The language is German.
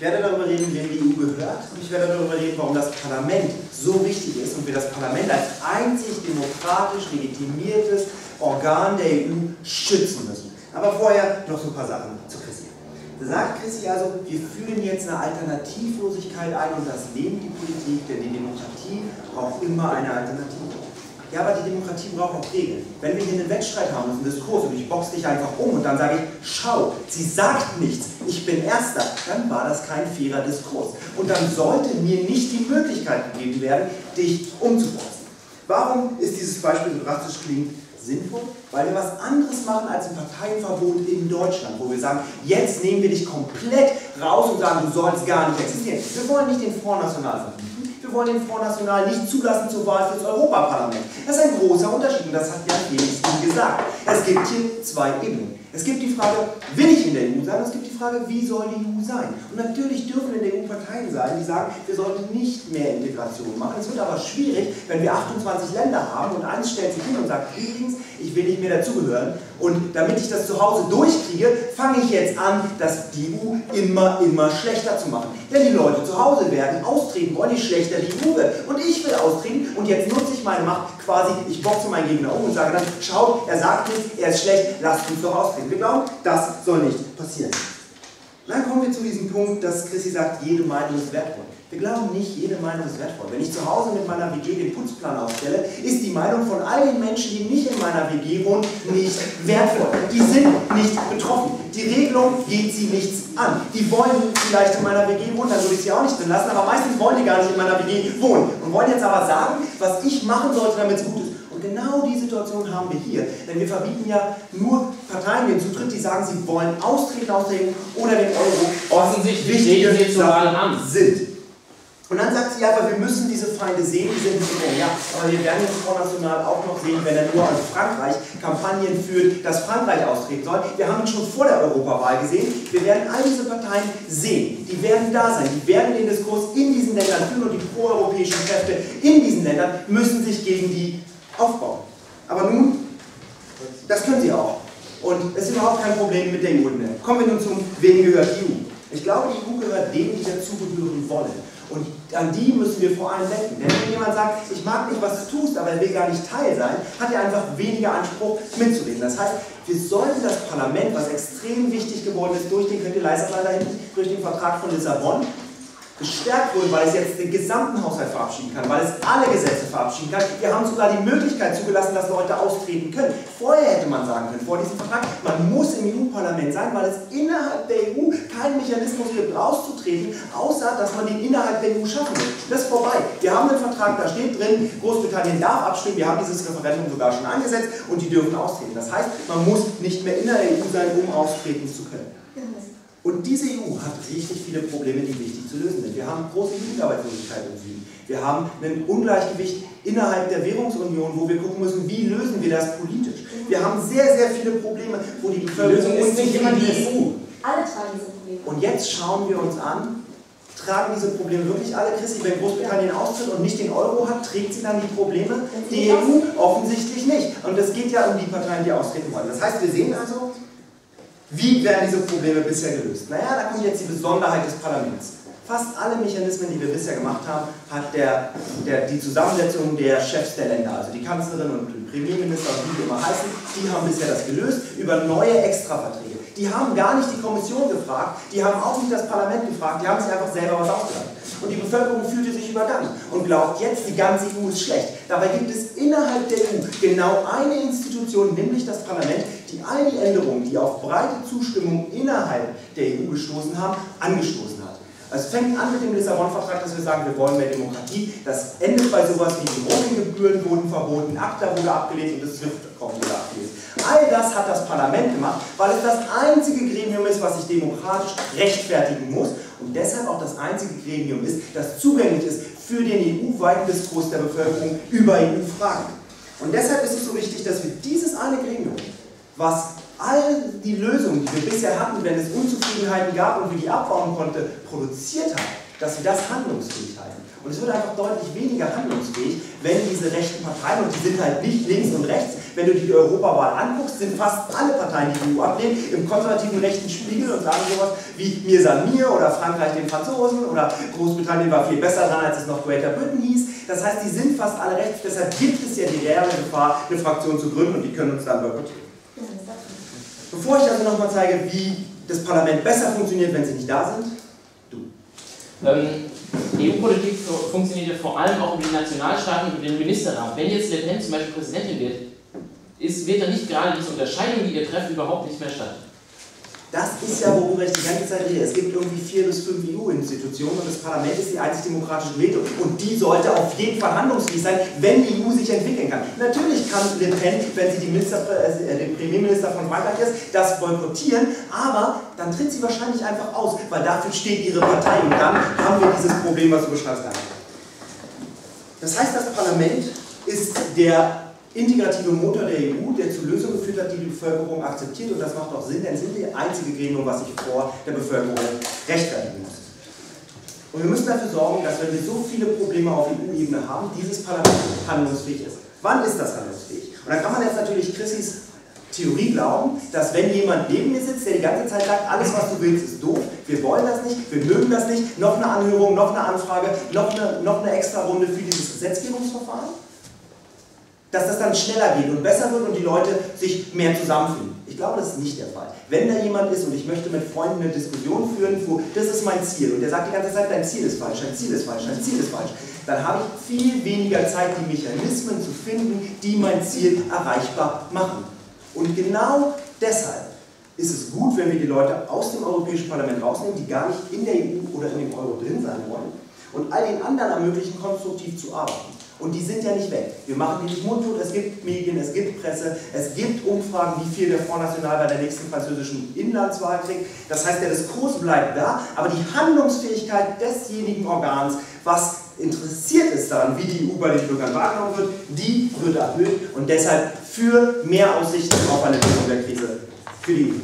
werde darüber reden, wem die EU gehört und ich werde darüber reden, warum das Parlament so wichtig ist und wir das Parlament als einzig demokratisch legitimiertes Organ der EU schützen müssen. Aber vorher noch so ein paar Sachen zu Chrissy. Sagt Chrissy also, wir führen jetzt eine Alternativlosigkeit ein und das lehnt die Politik, denn die Demokratie braucht immer eine Alternative. Ja, aber die Demokratie braucht auch Regeln. Wenn wir hier einen Wettstreit haben, einen Diskurs und ich boxe dich einfach um und dann sage ich, schau, sie sagt nichts, ich bin Erster, dann war das kein fairer Diskurs. Und dann sollte mir nicht die Möglichkeit gegeben werden, dich umzuboxen. Warum ist dieses Beispiel so drastisch klingt sinnvoll? Weil wir was anderes machen als ein Parteienverbot in Deutschland, wo wir sagen, jetzt nehmen wir dich komplett raus und sagen, du sollst gar nicht existieren. Wir wollen nicht den Front National verbieten. Wir wollen den Front National nicht zulassen zur Wahl fürs Europaparlament. Das ist ein großer Unterschied und das hat Jan Wenigsten gesagt. Es gibt hier zwei Ebenen. Es gibt die Frage, will ich in der EU sein? Es gibt die Frage, wie soll die EU sein? Und natürlich dürfen in der EU Parteien sein, die sagen, wir sollten nicht mehr Integration machen. Es wird aber schwierig, wenn wir 28 Länder haben und eins stellt sich hin und sagt, übrigens, ich will nicht mehr dazugehören. Und damit ich das zu Hause durchkriege, fange ich jetzt an, das die EU immer, immer schlechter zu machen. Denn die Leute zu Hause werden austreten, wollen, je schlechter die EU wird. Und ich will austreten und jetzt nutze ich meine Macht quasi, ich boxe meinen Gegner um und sage dann, schau, er sagt nichts, er ist schlecht, lasst uns doch austreten. Wir glauben, das soll nicht passieren. Dann kommen wir zu diesem Punkt, dass Chrissy sagt, jede Meinung ist wertvoll. Wir glauben nicht, jede Meinung ist wertvoll. Wenn ich zu Hause mit meiner WG den Putzplan aufstelle, ist die Meinung von all den Menschen, die nicht in meiner WG wohnen, nicht wertvoll. Die sind nicht betroffen. Die Regelung geht sie nichts an. Die wollen vielleicht in meiner WG wohnen, dann würde ich sie auch nicht drin lassen, aber meistens wollen die gar nicht in meiner WG wohnen und wollen jetzt aber sagen, was ich machen sollte, damit es gut ist. Und genau die Situation haben wir hier. Denn wir verbieten ja nur Parteien den Zutritt, die sagen, sie wollen austreten aus der EU oder den Euro. Offensichtlich wichtige an. sind. Und dann sagt sie, aber wir müssen diese Feinde sehen, die sind nicht Ja, aber wir werden jetzt Front National auch noch sehen, wenn er nur an Frankreich Kampagnen führt, dass Frankreich austreten soll. Wir haben ihn schon vor der Europawahl gesehen. Wir werden all diese Parteien sehen. Die werden da sein. Die werden den Diskurs in diesen Ländern führen und die proeuropäischen Kräfte in diesen Ländern müssen sich gegen die aufbauen. Aber nun, das können sie auch. Und es ist überhaupt kein Problem mit der EU. Kommen wir nun zum, wem gehört die EU? Ich glaube, die EU gehört denen, die dazugehören wollen. Und an die müssen wir vor allem denken. Denn wenn jemand sagt, ich mag nicht, was du tust, aber er will gar nicht Teil sein, hat er einfach weniger Anspruch mitzureden. Das heißt, wir sollten das Parlament, was extrem wichtig geworden ist, durch den, könnt ihr leiser sein durch den Vertrag von Lissabon, gestärkt wurde, weil es jetzt den gesamten Haushalt verabschieden kann, weil es alle Gesetze verabschieden kann. Wir haben sogar die Möglichkeit zugelassen, dass Leute austreten können. Vorher hätte man sagen können, vor diesem Vertrag, man muss im EU-Parlament sein, weil es innerhalb der EU keinen Mechanismus gibt, rauszutreten, außer dass man den innerhalb der EU schaffen will. Das ist vorbei. Wir haben einen Vertrag, da steht drin, Großbritannien darf abstimmen, wir haben dieses Referendum sogar schon angesetzt und die dürfen austreten. Das heißt, man muss nicht mehr in der EU sein, um austreten zu können. Und diese EU hat richtig viele Probleme, die wichtig zu lösen sind. Wir haben große Jugendarbeitslosigkeit im Süden. Wir haben ein Ungleichgewicht innerhalb der Währungsunion, wo wir gucken müssen, wie lösen wir das politisch. Wir haben sehr, sehr viele Probleme, wo die Bevölkerung unzufrieden ist. Alle tragen diese Probleme. Und jetzt schauen wir uns an, tragen diese Probleme wirklich alle Christi? Wenn Großbritannien austritt und nicht den Euro hat, trägt sie dann die Probleme? Die EU offensichtlich nicht. Und es geht ja um die Parteien, die austreten wollen. Das heißt, wir sehen also, wie werden diese Probleme bisher gelöst? Naja, da kommt jetzt die Besonderheit des Parlaments. Fast alle Mechanismen, die wir bisher gemacht haben, hat der, der, die Zusammensetzung der Chefs der Länder, also die Kanzlerin und die Premierminister wie die immer heißen, die haben bisher das gelöst über neue Extraverträge. Die haben gar nicht die Kommission gefragt, die haben auch nicht das Parlament gefragt, die haben sich einfach selber was ausgedacht. Und die Bevölkerung fühlte sich übergangen und glaubt jetzt, die ganze EU ist schlecht. Dabei gibt es innerhalb der EU genau eine Institution, nämlich das Parlament, die all die Änderungen, die auf breite Zustimmung innerhalb der EU gestoßen haben, angestoßen hat. Es fängt an mit dem Lissabon-Vertrag, dass wir sagen, wir wollen mehr Demokratie. Das endet bei sowas wie die Roaming-Gebühren wurden verboten, ACTA wurde abgelehnt und das SWIFT-Abkommen wurde abgelehnt. All das hat das Parlament gemacht, weil es das einzige Gremium ist, was sich demokratisch rechtfertigen muss und deshalb auch das einzige Gremium ist, das zugänglich ist für den EU-weiten Diskurs der Bevölkerung über EU-Fragen. Und deshalb ist es so wichtig, dass wir dieses eine Gremium, was all die Lösungen, die wir bisher hatten, wenn es Unzufriedenheiten gab und wir die abbauen konnte, produziert haben, dass wir das handlungsfähig halten. Und es wird einfach deutlich weniger handlungsfähig, wenn diese rechten Parteien, und die sind halt nicht links und rechts, wenn du die Europawahl anguckst, sind fast alle Parteien, die die EU ablehnen, im konservativen rechten Spiegel und sagen sowas wie mir san mir oder Frankreich den Franzosen oder Großbritannien war viel besser dran, als es noch Greater Britain hieß. Das heißt, die sind fast alle rechts, deshalb gibt es ja die reale Gefahr, eine Fraktion zu gründen und die können uns dann boykottieren. Bevor ich also nochmal zeige, wie das Parlament besser funktioniert, wenn sie nicht da sind. Ähm, EU-Politik funktioniert ja vor allem auch über die Nationalstaaten und den Ministerrat. Wenn jetzt Le Pen zum Beispiel Präsidentin wird, ist, wird da nicht gerade diese Unterscheidung, die ihr trefft, überhaupt nicht mehr statt. Das ist ja, worüber ich die ganze Zeit rede. Es gibt irgendwie vier bis fünf EU-Institutionen und das Parlament ist die einzig demokratische gewählte. Und die sollte auf jeden Fall handlungsfähig sein, wenn die EU sich entwickeln kann. Natürlich kann Le Pen, wenn sie die Minister, äh, den Premierminister von Frankreich ist, das boykottieren, aber dann tritt sie wahrscheinlich einfach aus, weil dafür steht ihre Partei und dann haben wir dieses Problem, was du beschreibst. Das heißt, das Parlament ist der integrative Motor der EU, der zu Lösungen geführt hat, die die Bevölkerung akzeptiert. Und das macht auch Sinn, denn sind die einzige Gremium, was sich vor der Bevölkerung rechtfertigen muss. Und wir müssen dafür sorgen, dass wenn wir so viele Probleme auf EU-Ebene haben, dieses Parlament handlungsfähig ist. Wann ist das handlungsfähig? Und da kann man jetzt natürlich Chrissys Theorie glauben, dass wenn jemand neben mir sitzt, der die ganze Zeit sagt, alles was du willst ist doof, wir wollen das nicht, wir mögen das nicht, noch eine Anhörung, noch eine Anfrage, noch eine, noch eine extra Runde für dieses Gesetzgebungsverfahren, dass das dann schneller geht und besser wird und die Leute sich mehr zusammenfinden. Ich glaube, das ist nicht der Fall. Wenn da jemand ist und ich möchte mit Freunden eine Diskussion führen, wo das ist mein Ziel und der sagt die ganze Zeit, dein Ziel ist falsch, dein Ziel ist falsch, dein Ziel ist falsch, dann habe ich viel weniger Zeit, die Mechanismen zu finden, die mein Ziel erreichbar machen. Und genau deshalb ist es gut, wenn wir die Leute aus dem Europäischen Parlament rausnehmen, die gar nicht in der EU oder in dem Euro drin sein wollen und all den anderen ermöglichen, konstruktiv zu arbeiten. Und die sind ja nicht weg. Wir machen die nicht mundtot, es gibt Medien, es gibt Presse, es gibt Umfragen, wie viel der Front National bei der nächsten französischen Inlandswahl kriegt. Das heißt, der Diskurs bleibt da, aber die Handlungsfähigkeit desjenigen Organs, was interessiert ist daran, wie die EU bei den Bürgern wahrgenommen wird, die wird erhöht und deshalb für mehr Aussichten auf eine Lösung der Krise für die EU.